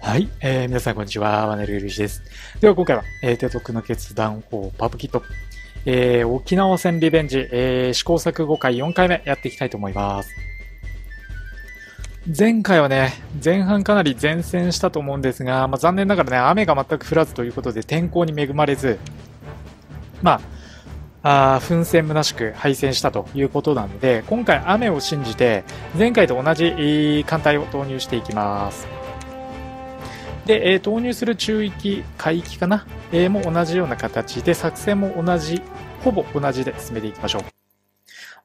はい、えー、皆さんこんにちは、ワネルルシです。では今回は、えー、提督の決断法パブキット、えー、沖縄戦リベンジ、えー、試行錯誤回4回目やっていきたいと思います。前回はね、前半かなり前線したと思うんですが、まあ、残念ながらね、雨が全く降らずということで天候に恵まれず、まあ、あ奮戦虚しく敗戦したということなので、今回雨を信じて、前回と同じ艦隊を投入していきます。で、えー、投入する中域、海域かな、えー、も同じような形で、作戦も同じ、ほぼ同じで進めていきましょう。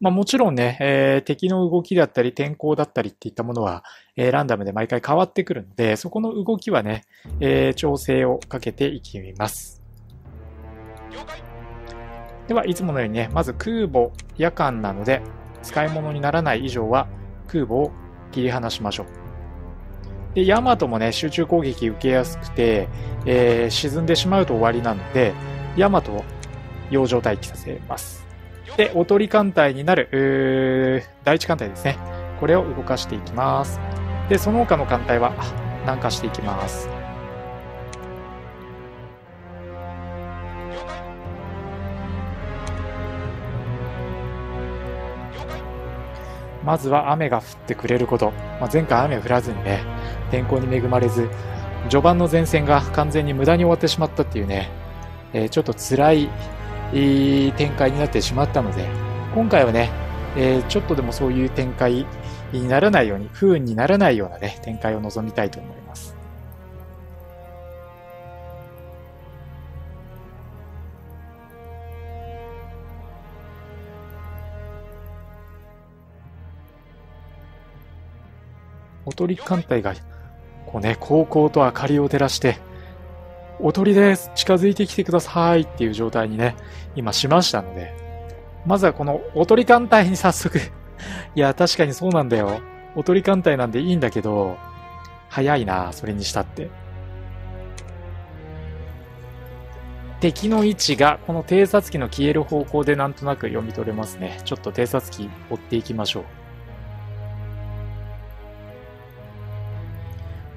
まあもちろんね、えー、敵の動きだったり天候だったりっていったものは、えー、ランダムで毎回変わってくるので、そこの動きはね、えー、調整をかけていきます。では、いつものようにね、まず空母、夜間なので、使い物にならない以上は空母を切り離しましょう。で、ヤマトもね、集中攻撃受けやすくて、えー、沈んでしまうと終わりなので、ヤマトを養生待機させます。で、おとり艦隊になる、第一艦隊ですね。これを動かしていきます。で、その他の艦隊は南下していきます。まずは雨が降ってくれること。まあ、前回雨降らずにね、天候に恵まれず、序盤の前線が完全に無駄に終わってしまったっていうね、えー、ちょっと辛い展開になってしまったので、今回はね、えー、ちょっとでもそういう展開にならないように、不運にならないようなね、展開を望みたいと思います。おとり艦隊が、こうね、高校と明かりを照らして、おとりです近づいてきてくださいっていう状態にね、今しましたので、まずはこのおとり艦隊に早速 いや、確かにそうなんだよ。おとり艦隊なんでいいんだけど、早いな、それにしたって。敵の位置がこの偵察機の消える方向でなんとなく読み取れますね。ちょっと偵察機追っていきましょう。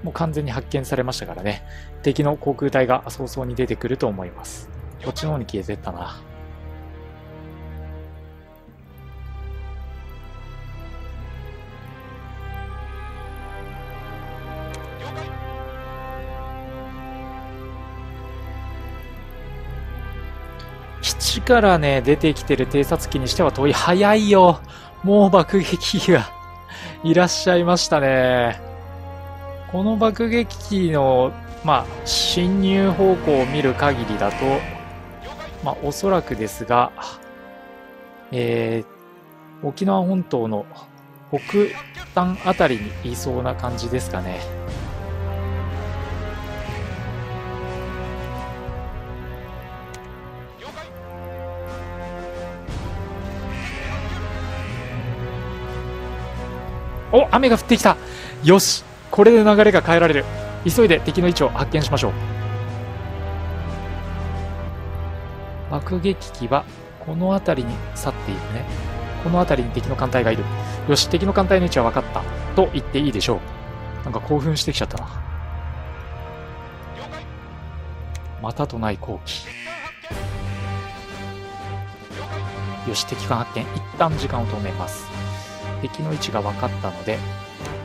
もう完全に発見されましたからね。敵の航空隊が早々に出てくると思います。こっちの方に消えてったな。基地からね、出てきてる偵察機にしては遠い。早いよもう爆撃機がいらっしゃいましたね。この爆撃機の、まあ、侵入方向を見る限りだと、まあ、おそらくですが、えー、沖縄本島の北端あたりにいそうな感じですかね。お雨が降ってきたよしこれで流れが変えられる。急いで敵の位置を発見しましょう。爆撃機はこの辺りに去っているね。この辺りに敵の艦隊がいる。よし敵の艦隊の位置は分かった。と言っていいでしょう。なんか興奮してきちゃったな。またとない後期よし敵艦発見。一旦時間を止めます。敵の位置が分かったので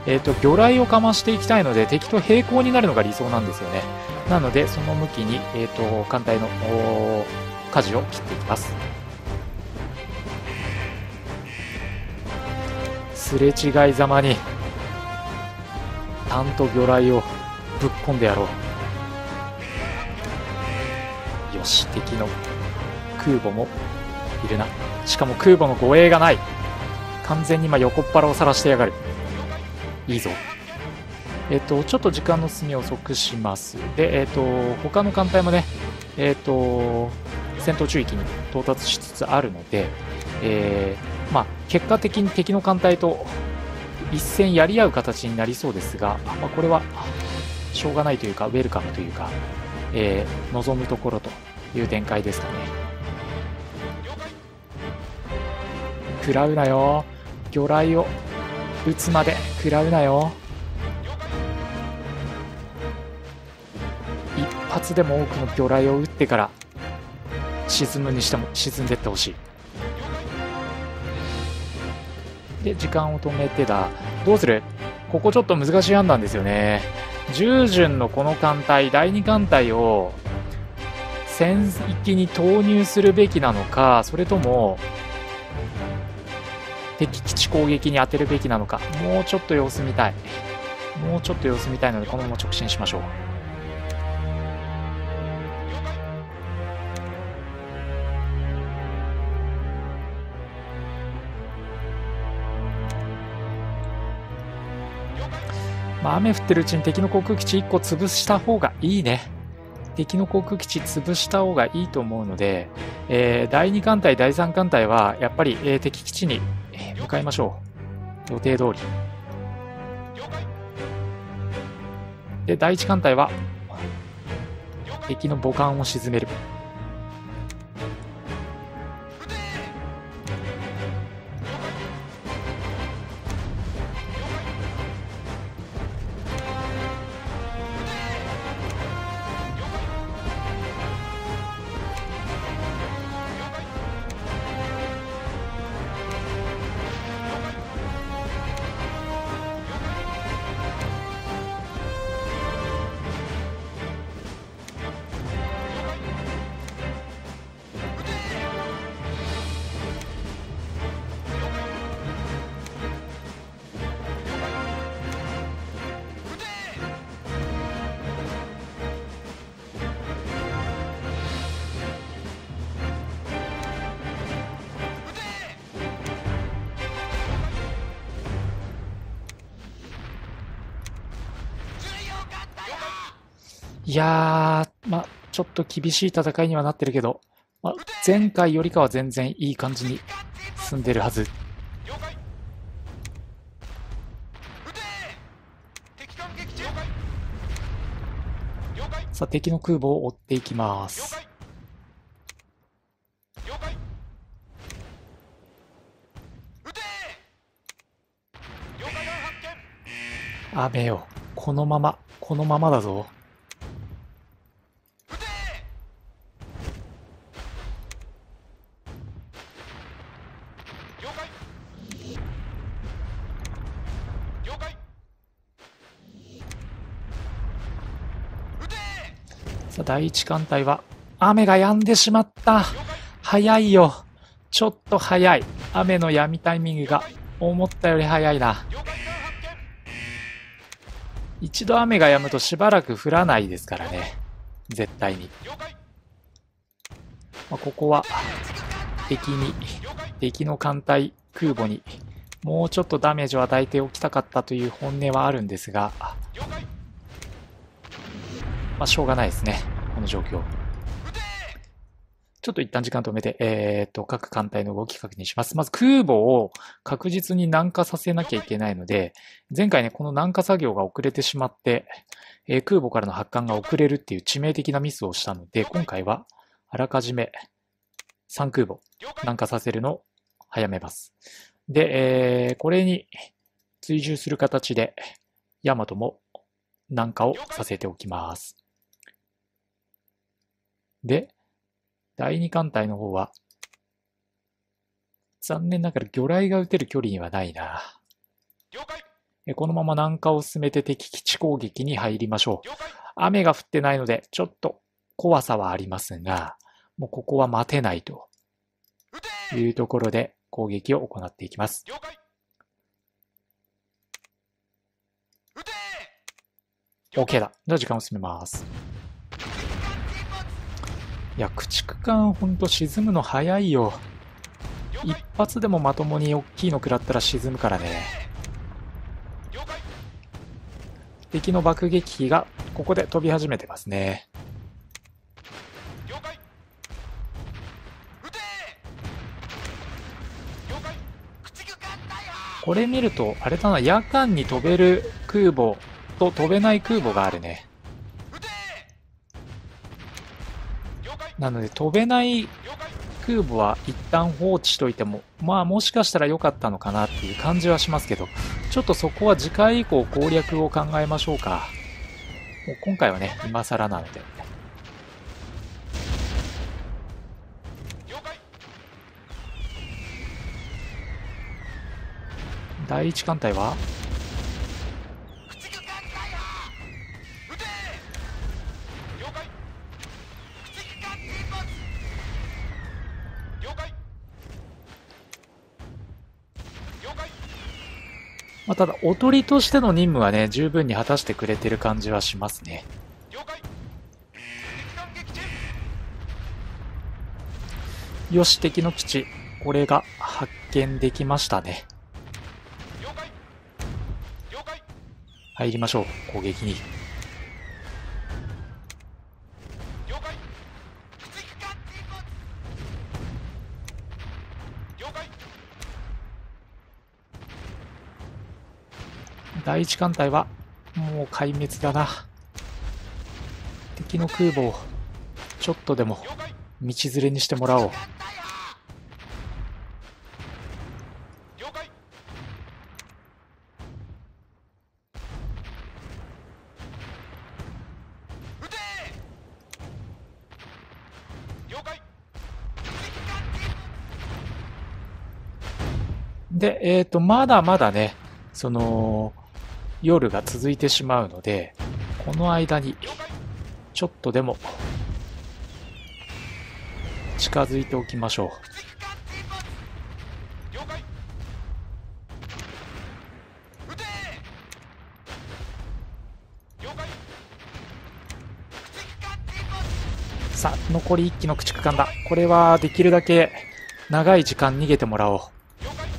えっ、ー、と、魚雷をかましていきたいので、敵と平行になるのが理想なんですよね。なので、その向きに、えっ、ー、と、艦隊の、舵を切っていきます。すれ違いざまに、んと魚雷をぶっ込んでやろう。よし、敵の空母もいるな。しかも空母の護衛がない。完全に今横っ腹を晒してやがる。いいぞ。えっ、と、ちょっと時間の進みを遅くします。で、えっ、と、他の艦隊もね、えっ、と、戦闘中域に到達しつつあるので、えー、まあ、結果的に敵の艦隊と一戦やり合う形になりそうですが、まあ、これはしょうがないというか、ウェルカムというか、えー、望むところという展開ですかね。食らうなよ。魚雷を撃つまで食らうなよ。一発でも多くの魚雷を撃ってから沈むにしても沈んでってほしい。で時間を止めてだ。どうする？ここちょっと難しい判断ですよね。従順のこの艦隊第2艦隊を戦域に投入するべきなのかそれとも敵基地攻撃に当てるべきなのかもうちょっと様子見たいもうちょっと様子見たいのでこのまま直進しましょうまあ、雨降ってるうちに敵の航空基地1個潰した方がいいね。敵の航空基地潰した方がいいと思うので、えー、第2艦隊、第3艦隊はやっぱり、えー、敵基地に向かいましょう。予定通り。で、第1艦隊は敵の母艦を沈める。いやー、まちょっと厳しい戦いにはなってるけど、まあ前回よりかは全然いい感じに進んでるはず。さあ、敵の空母を追っていきます。雨よ。このまま、このままだぞ。さあ、第一艦隊は、雨が止んでしまった。早いよ。ちょっと早い。雨の止みタイミングが思ったより早いな。一度雨が止むとしばらく降らないですからね。絶対に。まあ、ここは、敵に、敵の艦隊、空母に、もうちょっとダメージを与えておきたかったという本音はあるんですが、まあ、しょうがないですね。この状況。ちょっと一旦時間止めて、えっ、ー、と、各艦隊の動き確認します。まず空母を確実に南下させなきゃいけないので、前回ね、この南下作業が遅れてしまって、えー、空母からの発艦が遅れるっていう致命的なミスをしたので、今回はあらかじめ3空母南下させるのを早めます。で、えー、これに追従する形で、ヤマトも南下をさせておきます。で、第二艦隊の方は、残念ながら魚雷が撃てる距離にはないな。このまま南下を進めて敵基地攻撃に入りましょう。雨が降ってないので、ちょっと怖さはありますが、もうここは待てないというところで攻撃を行っていきます。OK だ。じゃあ時間を進めます。いや、駆逐艦ほんと沈むの早いよ。一発でもまともに大きいの食らったら沈むからね。敵の爆撃機がここで飛び始めてますね。これ見ると、あれだな、夜間に飛べる空母と飛べない空母があるね。なので飛べない空母は一旦放置しといても、まあもしかしたら良かったのかなっていう感じはしますけど、ちょっとそこは次回以降攻略を考えましょうか。もう今回はね、今更なので。第一艦隊は？まあ、ただ、おとりとしての任務はね、十分に果たしてくれてる感じはしますね。よし、敵の基地。これが発見できましたね。入りましょう。攻撃に。了解駆逐艦沈没了解第一艦隊は、もう壊滅だな。敵の空母を、ちょっとでも、道連れにしてもらおう。で、えっ、と、まだまだね、その、夜が続いてしまうので、この間に、ちょっとでも、近づいておきましょう。さあ、残り1機の駆逐艦だ。これはできるだけ長い時間逃げてもらおう。了解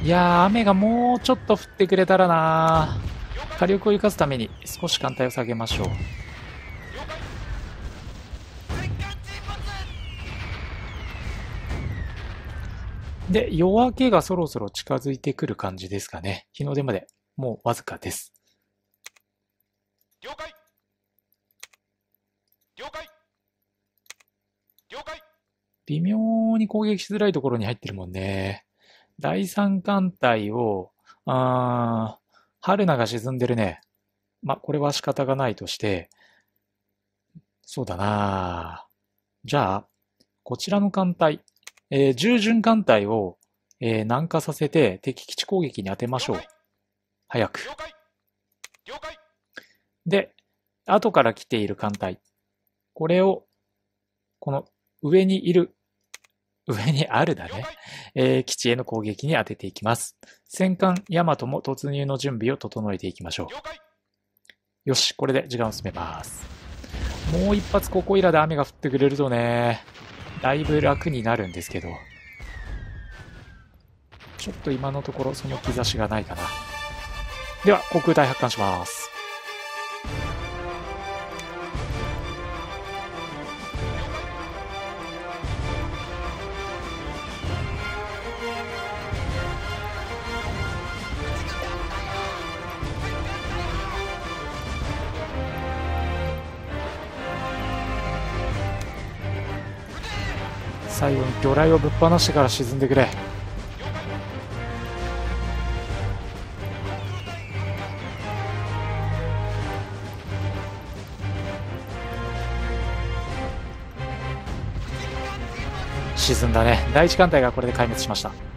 いやー、雨がもうちょっと降ってくれたらな火力を生かすために少し艦隊を下げましょう。で、夜明けがそろそろ近づいてくる感じですかね。日の出までもうわずかです。了解了解了解微妙に攻撃しづらいところに入ってるもんね。第三艦隊を、あー、春菜が沈んでるね。ま、これは仕方がないとして、そうだなじゃあ、こちらの艦隊、えー従順艦隊を、えー南下させて敵基地攻撃に当てましょう早く。了解了解で、後から来ている艦隊。これを、この上にいる、上にあるだね。えー基地への攻撃に当てていきます。戦艦ヤマトも突入の準備を整えていきましょう。よし、これで時間を進めます。もう一発ここいらで雨が降ってくれるとね、だいぶ楽になるんですけど。ちょっと今のところその兆しがないかな。では、航空隊発艦します。最後に魚雷をぶっ放してから沈んでくれ。沈んだね。第一艦隊がこれで壊滅しました。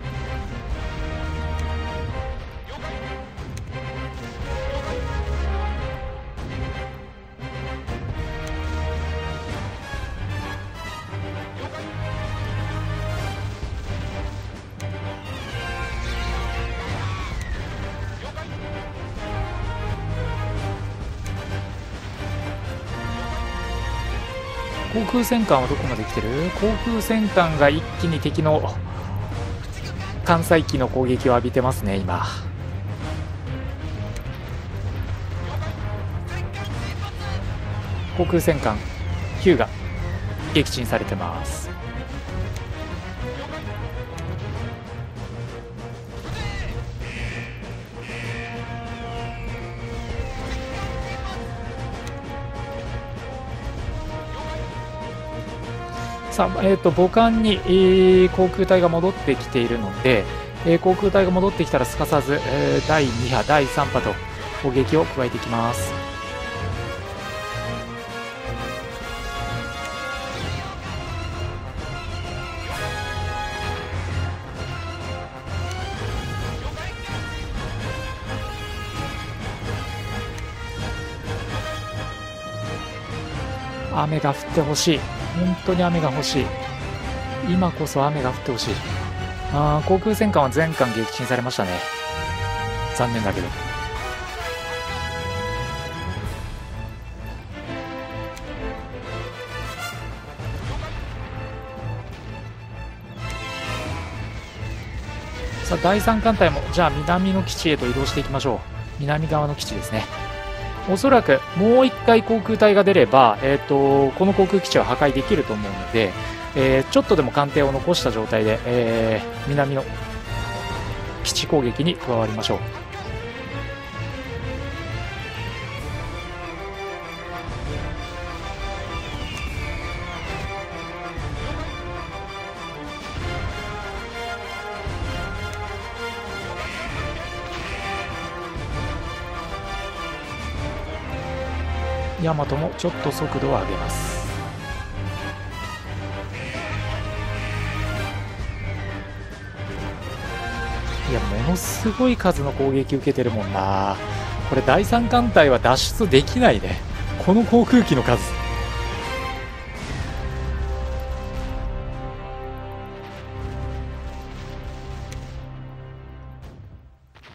航空戦艦はどこまで来てる？航空戦艦が一気に敵の艦載機の攻撃を浴びてますね、今。航空戦艦ヒューが撃沈されてます。さえーと、母艦に、えー、航空隊が戻ってきているので、えー、航空隊が戻ってきたらすかさず、えー、第2波、第3波と攻撃を加えていきます。雨が降ってほしい。本当に雨が欲しい。今こそ雨が降ってほしい。あ航空戦艦は全艦撃沈されましたね。残念だけど。さあ、第3艦隊も、じゃあ南の基地へと移動していきましょう。南側の基地ですね。おそらくもう1回航空隊が出れば、えっ、と、この航空基地は破壊できると思うので、えーちょっとでも艦艇を残した状態で、えー南の基地攻撃に加わりましょう。ヤマトもちょっと速度を上げます。いやものすごい数の攻撃受けてるもんな。これ第三艦隊は脱出できないね。この航空機の数。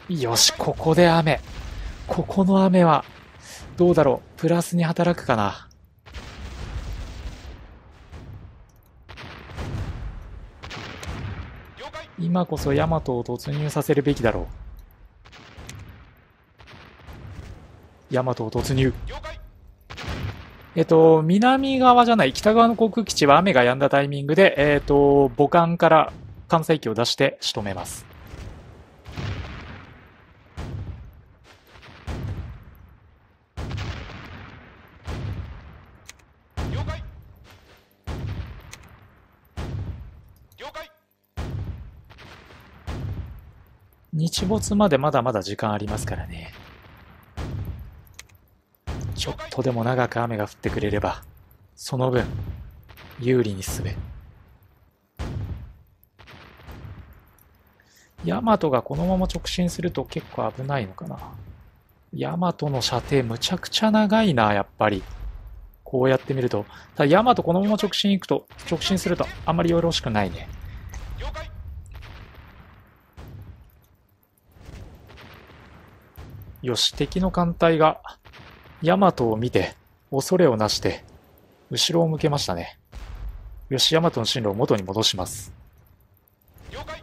よしここで雨。ここの雨はどうだろう。プラスに働くかな。今こそヤマトを突入させるべきだろう。ヤマトを突入。えっと、南側じゃない、北側の航空基地は雨が止んだタイミングで、えっと、母艦から艦載機を出して仕留めます。了解了解日没までまだまだ時間ありますからね。ちょっとでも長く雨が降ってくれれば、その分、有利に進め。ヤマトがこのまま直進すると結構危ないのかな。ヤマトの射程むちゃくちゃ長いな、やっぱり。こうやってみると。ただヤマトこのまま直進行くと、直進するとあんまりよろしくないね。了解よし、敵の艦隊が、ヤマトを見て、恐れをなして、後ろを向けましたね。よし、ヤマトの進路を元に戻します。了解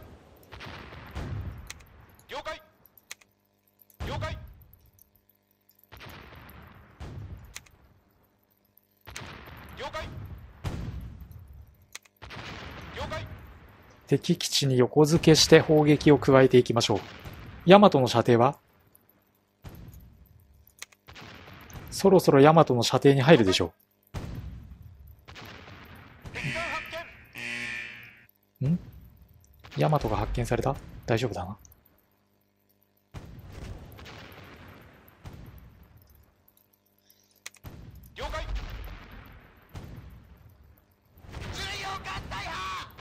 了解了解了解了解敵基地に横付けして砲撃を加えていきましょう。ヤマトの射程はそろそろヤマトの射程に入るでしょう。ヤマトが発見された？大丈夫だな。了解重要艦隊派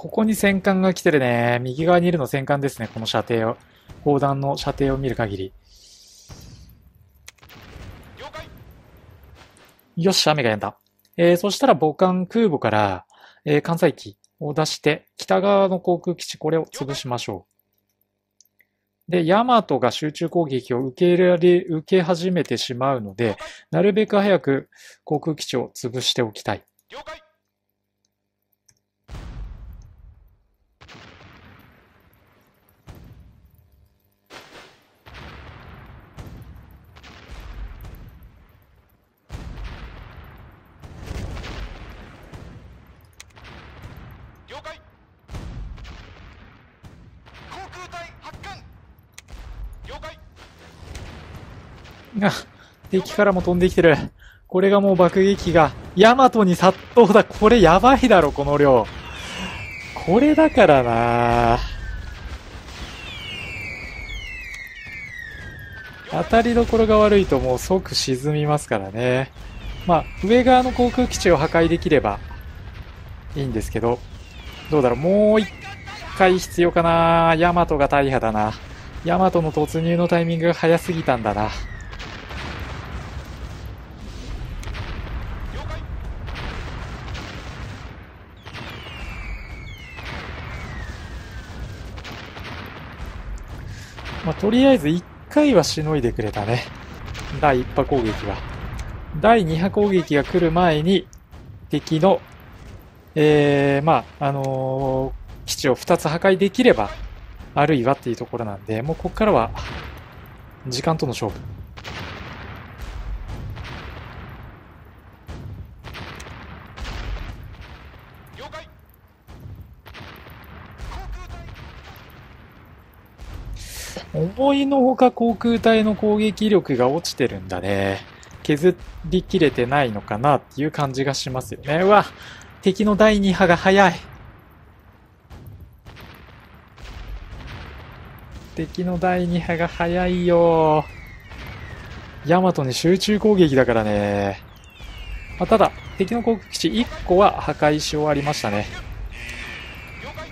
ここに戦艦が来てるね。右側にいるの戦艦ですね。この射程を。砲弾の射程を見る限り。よし、雨が止んだ。えー、そしたら母艦空母から、えー、艦載機を出して、北側の航空基地、これを潰しましょう。で、ヤマトが集中攻撃を受け入れられ、受け始めてしまうので、なるべく早く航空基地を潰しておきたい。了解了解航空隊発艦了解が、敵からも飛んできてる。これがもう爆撃が、ヤマトに殺到だ。これやばいだろ、この量。これだからな当たりどころが悪いともう即沈みますからね。まあ、上側の航空基地を破壊できればいいんですけど、どうだろう、もう一回必要かなヤマトが大破だな。ヤマトの突入のタイミングが早すぎたんだな。了解まあ、とりあえず1回はしのいでくれたね。第1波攻撃は。第2波攻撃が来る前に、敵の、えー、まあ、あのー基地を2つ破壊できれば、あるいはっていうところなんで、もうここからは、時間との勝負。了解航空隊思いのほか航空隊の攻撃力が落ちてるんだね。削りきれてないのかなっていう感じがしますよね。うわ、敵の第2波が早い。敵の第2波が早いよ。ヤマトに集中攻撃だからね。まあ、ただ、敵の航空基地1個は破壊し終わりましたね。了解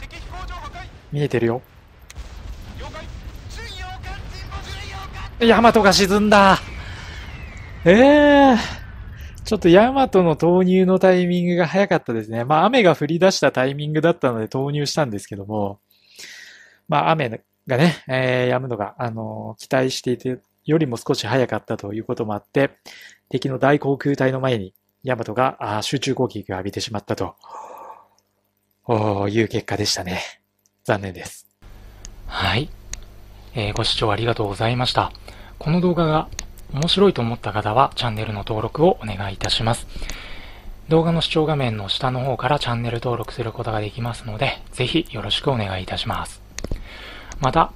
敵飛行場破壊見えてるよ。ヤマトが沈んだええちょっとヤマトの投入のタイミングが早かったですね。まあ雨が降り出したタイミングだったので投入したんですけども、まあ雨がね、えー、止むのが、あのー期待していてよりも少し早かったということもあって、敵の大航空隊の前にヤマトが集中攻撃を浴びてしまったと、おーいう結果でしたね。残念です。はい。えーご視聴ありがとうございました。この動画が面白いと思った方はチャンネルの登録をお願いいたします。動画の視聴画面の下の方からチャンネル登録することができますので、ぜひよろしくお願いいたします。また、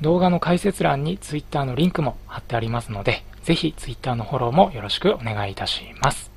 動画の解説欄に Twitter のリンクも貼ってありますので、ぜひ Twitter のフォローもよろしくお願いいたします。